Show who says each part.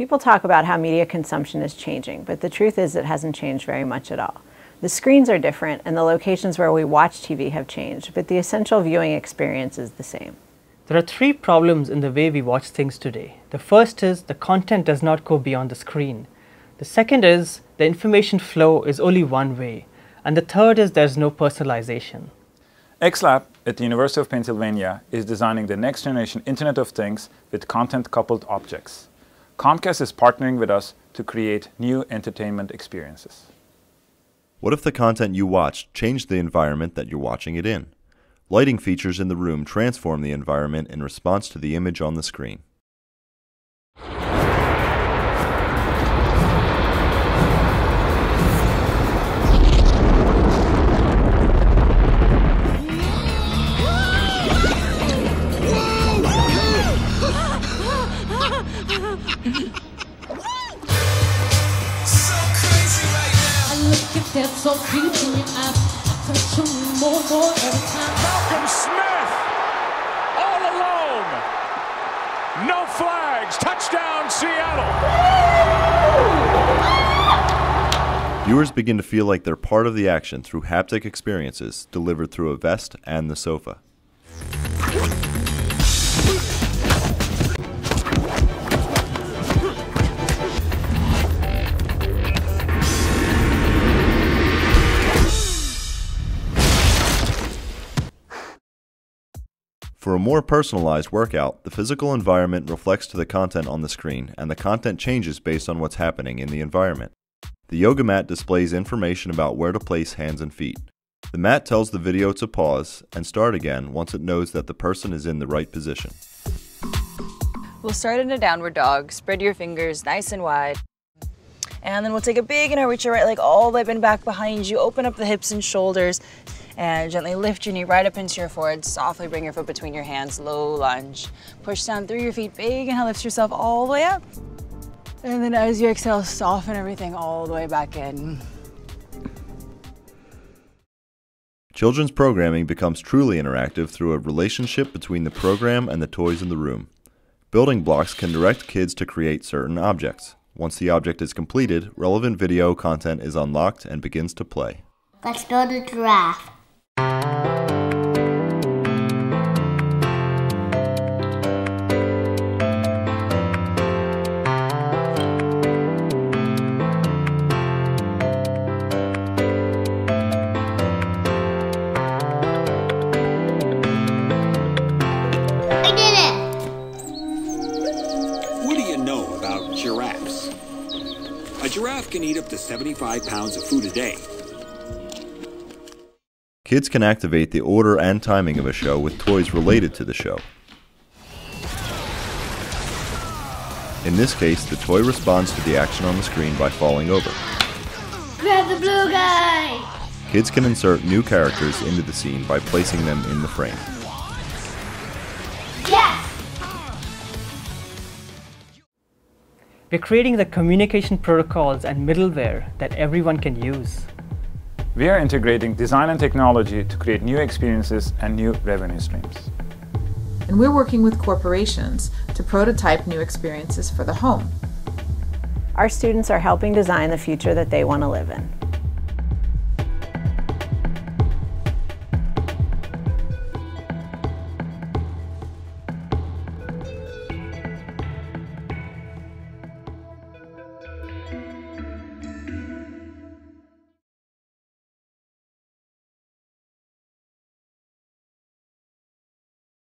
Speaker 1: People talk about how media consumption is changing, but the truth is it hasn't changed very much at all. The screens are different and the locations where we watch TV have changed, but the essential viewing experience is the same.
Speaker 2: There are three problems in the way we watch things today. The first is the content does not go beyond the screen. The second is the information flow is only one way. And the third is there's no personalization.
Speaker 3: XLab at the University of Pennsylvania is designing the next generation Internet of Things with content coupled objects. Comcast is partnering with us to create new entertainment experiences.
Speaker 4: What if the content you watched changed the environment that you're watching it in? Lighting features in the room transform the environment in response to the image on the screen.
Speaker 5: So deep in your eyes. I touch you more, more every time.
Speaker 6: Malcolm Smith, all alone. No flags. Touchdown, Seattle.
Speaker 4: Viewers begin to feel like they're part of the action through haptic experiences delivered through a vest and the sofa. For a more personalized workout, the physical environment reflects to the content on the screen, and the content changes based on what's happening in the environment. The yoga mat displays information about where to place hands and feet. The mat tells the video to pause and start again once it knows that the person is in the right position.
Speaker 7: We'll start in a downward dog. Spread your fingers nice and wide. And then we'll take a big inner reach your right leg all the way back behind you. Open up the hips and shoulders and gently lift your knee right up into your forehead. Softly bring your foot between your hands, low lunge. Push down through your feet, big inhale, lift yourself all the way up. And then as you exhale, soften everything all the way back in.
Speaker 4: Children's programming becomes truly interactive through a relationship between the program and the toys in the room. Building blocks can direct kids to create certain objects. Once the object is completed, relevant video content is unlocked and begins to play.
Speaker 8: Let's build a giraffe.
Speaker 9: A giraffe can eat up to 75 pounds of food a day.
Speaker 4: Kids can activate the order and timing of a show with toys related to the show. In this case, the toy responds to the action on the screen by falling over.
Speaker 8: Grab the blue guy!
Speaker 4: Kids can insert new characters into the scene by placing them in the frame.
Speaker 8: Yes!
Speaker 2: We're creating the communication protocols and middleware that everyone can use.
Speaker 3: We are integrating design and technology to create new experiences and new revenue streams.
Speaker 10: And we're working with corporations to prototype new experiences for the home.
Speaker 1: Our students are helping design the future that they want to live in.